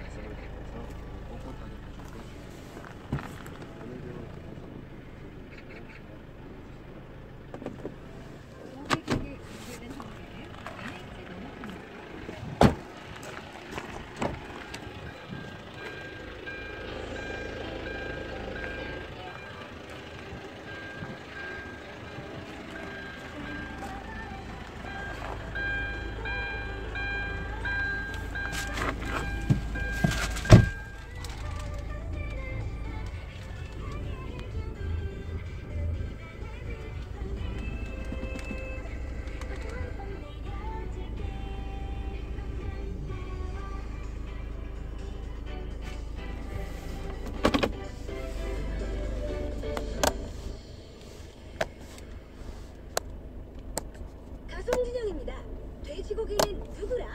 Absolutely. 돼지고기는 누구랑?